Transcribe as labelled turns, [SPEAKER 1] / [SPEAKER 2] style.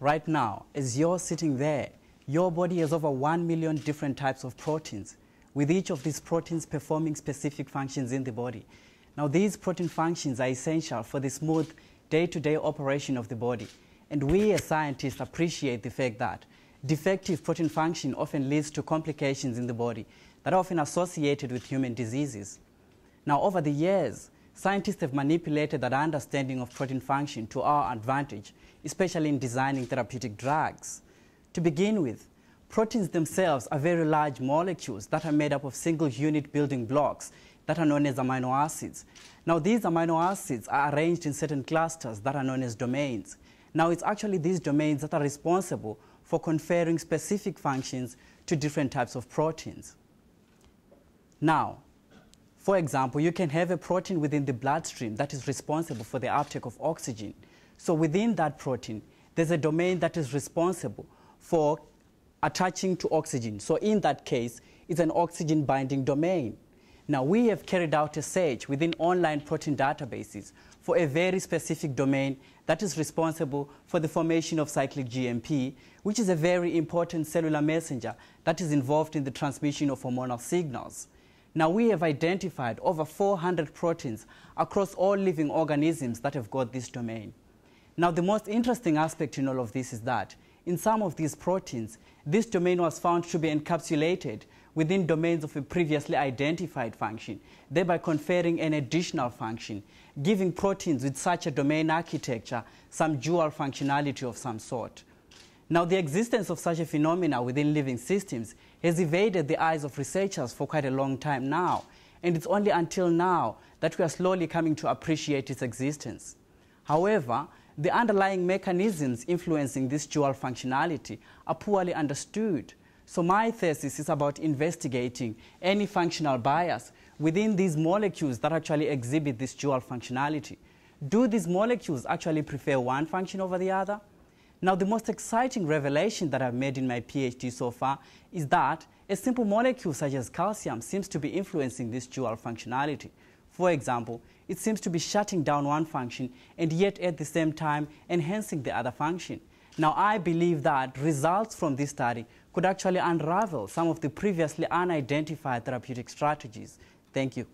[SPEAKER 1] Right now, as you're sitting there, your body has over 1 million different types of proteins, with each of these proteins performing specific functions in the body. Now, these protein functions are essential for the smooth day-to-day operation of the body. And we as scientists appreciate the fact that defective protein function often leads to complications in the body that are often associated with human diseases. Now, over the years, scientists have manipulated that understanding of protein function to our advantage, especially in designing therapeutic drugs. To begin with, proteins themselves are very large molecules that are made up of single unit building blocks that are known as amino acids. Now, these amino acids are arranged in certain clusters that are known as domains. Now, it's actually these domains that are responsible for conferring specific functions to different types of proteins. Now, for example, you can have a protein within the bloodstream that is responsible for the uptake of oxygen. So within that protein, there's a domain that is responsible for attaching to oxygen. So in that case, it's an oxygen binding domain. Now we have carried out a search within online protein databases for a very specific domain that is responsible for the formation of cyclic GMP, which is a very important cellular messenger that is involved in the transmission of hormonal signals. Now we have identified over 400 proteins across all living organisms that have got this domain. Now the most interesting aspect in all of this is that in some of these proteins, this domain was found to be encapsulated within domains of a previously identified function, thereby conferring an additional function, giving proteins with such a domain architecture some dual functionality of some sort. Now, the existence of such a phenomena within living systems has evaded the eyes of researchers for quite a long time now, and it's only until now that we are slowly coming to appreciate its existence. However, the underlying mechanisms influencing this dual functionality are poorly understood. So my thesis is about investigating any functional bias within these molecules that actually exhibit this dual functionality. Do these molecules actually prefer one function over the other? Now, the most exciting revelation that I've made in my PhD so far is that a simple molecule such as calcium seems to be influencing this dual functionality. For example, it seems to be shutting down one function and yet at the same time enhancing the other function. Now, I believe that results from this study could actually unravel some of the previously unidentified therapeutic strategies. Thank you.